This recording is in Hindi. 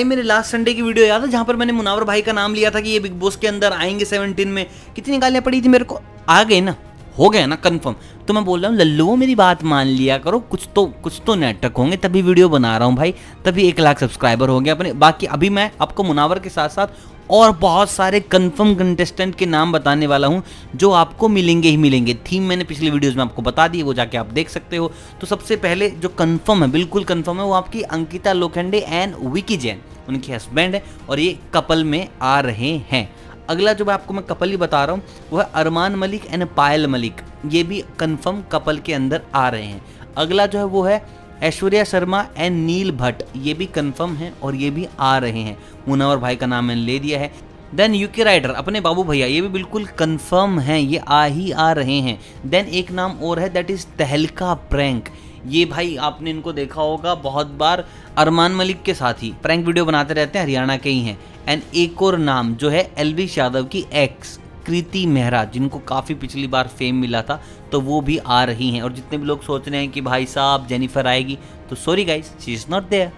भाई, मेरे लास्ट संडे की वीडियो याद है, जहाँ पर मैंने मुनावर भाई का नाम लिया था कि ये बिग बॉस के अंदर आएँगे सेवनटीन में। कितनी गालियाँ पड़ी थी मेरे को? आ गए ना? हो गया ना? कंफर्म तो मैं बोल रहा हूँ लल्लुओं मेरी बात मान लिया करो। कुछ तो कुछ तो नाटक होंगे, तभी वीडियो बना रहा हूँ भाई। तभी एक लाख सब्सक्राइबर हो गया अपने। बाकी अभी मैं आपको मुनावर के साथ साथ और बहुत सारे कंफर्म कंटेस्टेंट के नाम बताने वाला हूँ, जो आपको मिलेंगे ही मिलेंगे। थीम मैंने पिछले वीडियोस में आपको बता दी, वो जाके आप देख सकते हो। तो सबसे पहले जो कंफर्म है, बिल्कुल कंफर्म है, वो आपकी अंकिता लोखंडे एंड विकी जैन उनकी हस्बैंड है, और ये कपल में आ रहे हैं। अगला जो मैं आपको मैं कपल ही बता रहा हूँ वो है अरमान मलिक एंड पायल मलिक, ये भी कंफर्म कपल के अंदर आ रहे हैं। अगला जो है, वो है ऐश्वर्या शर्मा एंड नील भट्ट, ये भी कंफर्म है और ये भी आ रहे हैं। मुनावर भाई का नाम मैंने ले दिया है। देन यूके राइडर अपने बाबू भैया, ये भी बिल्कुल कंफर्म है, ये आ ही आ रहे हैं। देन एक नाम और है दैट इज़ तहलका प्रैंक ये भाई, आपने इनको देखा होगा बहुत बार, अरमान मलिक के साथ ही। प्रैंक वीडियो बनाते रहते हैं, हरियाणा के ही हैं। एंड एक और नाम, जो है एलविश यादव की एक्स कृति मेहरा, जिनको काफ़ी पिछली बार फेम मिला था तो वो भी आ रही हैं। और जितने भी लोग सोच रहे हैं कि भाई साहब जेनिफर आएगी तो sorry guys she is not there